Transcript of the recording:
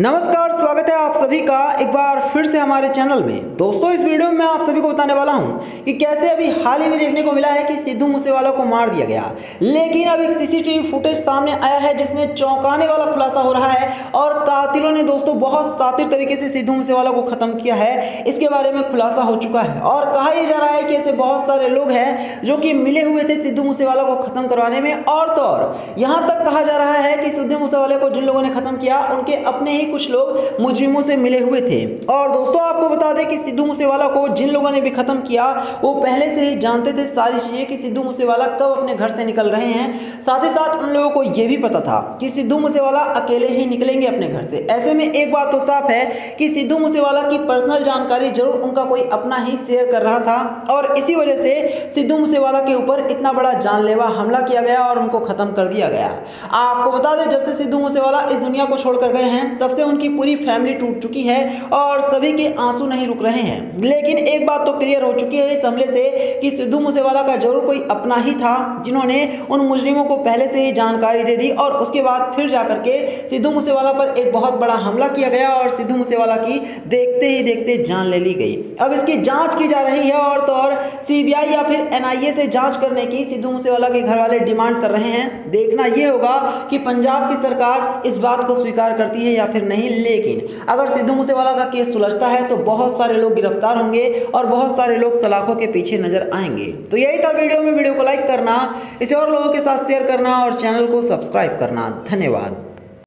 नमस्कार, स्वागत है आप सभी का एक बार फिर से हमारे चैनल में। दोस्तों, इस वीडियो में मैं आप सभी को बताने वाला हूँ कि कैसे अभी हाल ही में देखने को मिला है कि सिद्धू मूसेवाला को मार दिया गया। लेकिन अब एक सीसीटीवी फुटेज सामने आया है जिसमें चौंकाने वाला खुलासा हो रहा है और कातिलों ने दोस्तों बहुत सातिर तरीके से सिद्धू मूसेवाला को खत्म किया है। इसके बारे में खुलासा हो चुका है और कहा यह जा रहा है कि ऐसे बहुत सारे लोग हैं जो कि मिले हुए थे सिद्धू मूसेवाला को खत्म करवाने में। और तो और, यहाँ तक कहा जा रहा है कि सिद्धू मूसेवाला को जिन लोगों ने खत्म किया, उनके अपने ही कुछ लोग मुजरिमों से मिले हुए थे। और दोस्तों, आपको बता दें कि सिद्धू मूसेवाला को जिन लोगों ने भी खत्म किया, वो पहले से ही जानते थे सारी चीज़ें कि सिद्धू मूसेवाला कब अपने घर से निकल रहे हैं। साथ ही साथ उन लोगों को यह भी पता था कि सिद्धू मूसेवाला अकेले ही निकलेंगे अपने घर से। ऐसे में एक बात तो साफ़ है कि सिद्धू मूसेवाला की पर्सनल जानकारी ज़रूर उनका कोई अपना ही शेयर कर रहा था। और इसी वजह से सिद्धू मूसेवाला के ऊपर इतना बड़ा जानलेवा हमला किया गया और उनको खत्म कर दिया गया। आपको बता दें, जब से सिद्धू मूसेवाला इस दुनिया को छोड़कर गए हैं, तब से उनकी पूरी फैमिली टूट चुकी है और सभी के आँसू नहीं रुक रहे हैं। लेकिन एक बात तो क्लियर हो चुकी है इस हमले से कि सिद्धू मूसेवाला का ज़रूर कोई अपना ही था, जिन्होंने उन मुजरिमों को पहले से ही जानकारी दे दी और उसके बाद फिर जाकर के सिद्धू मूसेवाला पर एक बहुत बड़ा हमला किया गया और सिद्धू मूसेवाला की देखते ही देखते जान ले ली गई। अब इसकी जाँच की जा रही है और तो और सीबीआई या फिर एनआईए से जाँच करने की सिद्धू मूसेवाला के घर वाले डिमांड कर रहे हैं। देखना यह होगा कि पंजाब की सरकार इस बात को स्वीकार करती है या फिर नहीं, लेकिन अगर सिद्धू मूसेवाला का केस सुलझता है तो बहुत सारे लोग गिरफ़्तार होंगे और बहुत सारे लोग सलाखों के पीछे नज़र आएँगे। तो यही था वीडियो में। वीडियो को लाइक करना, इसे और लोगों के साथ शेयर करना और चैनल को सब्सक्राइब करना। धन्यवाद।